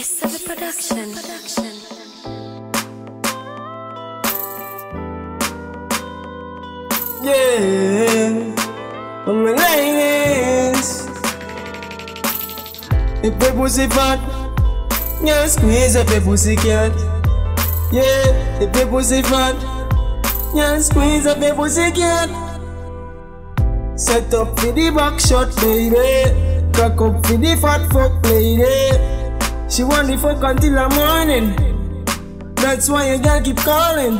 S7 Production. Yeah, I'm ladies. If the pussy fat, yeah, squeeze up the pussy cat. Yeah, if the pussy fat, yeah, squeeze up the pussy cat. Set up for the back shot, baby. Crack up for the fat fuck lady. She want the fuck until the morning. That's why you girl keep calling.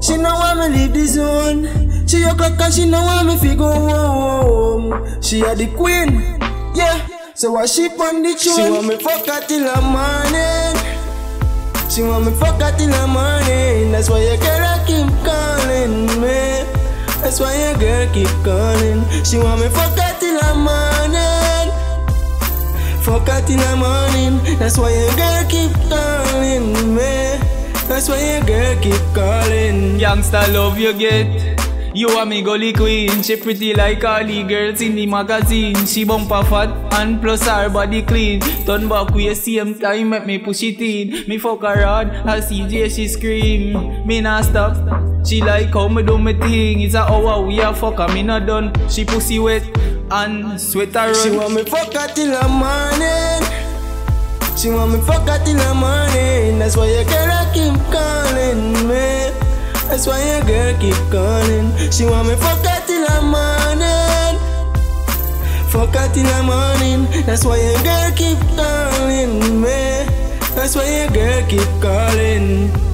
She know want me leave the zone. She a clock and she know want me fi go home. She a the queen, yeah. So why she on the throne? She want me fuck her till the morning. She want me fuck her till the morning. That's why your girl keep calling me. That's why your girl keep calling. She want me fuck her till the morning. Her till the morning. That's why your girl keep calling me. That's why your girl keep calling. Youngster love you get. You are me gully queen, she pretty like all the girls in the magazine. She bumper fat and plus her body clean. Turn back with same time, make me push it in. Me fuck her hard, I CJ she scream. Me not stop. She like how me do me thing. It's a hour we a fuck her, me not done. She pussy wet and sweat her She want me fuck her till the morning. She want me fuck her till the morning. That's why your girl keep calling me. That's why your girl keep calling. She want me fuck her till the morning. Fuck her till the morning. That's why your girl keep calling me. That's why your girl keep calling.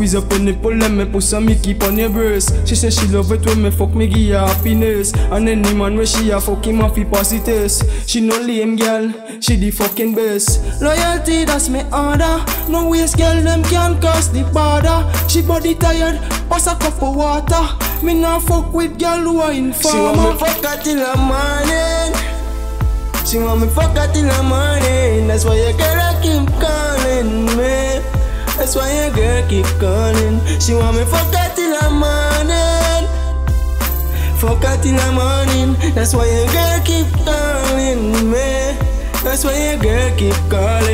Squeeze up nipple and me push and me keep on your breast. She say she love it when me fuck me give her happiness. And any man where she a fuck him off he pass the test. She no lame girl, she the fucking best. Loyalty that's me order. No waste girl them can cross the border. She body tired, pass a cup of water. Me nah fuck with girl who are in She want me fuck her till the morning. She want me fuck her till the morning. That's why your girl keep calling me. That's why your girl keep calling. She want me fuck her till the morning. Fuck her till the morning. That's why your girl keep calling me. That's why your girl keep calling.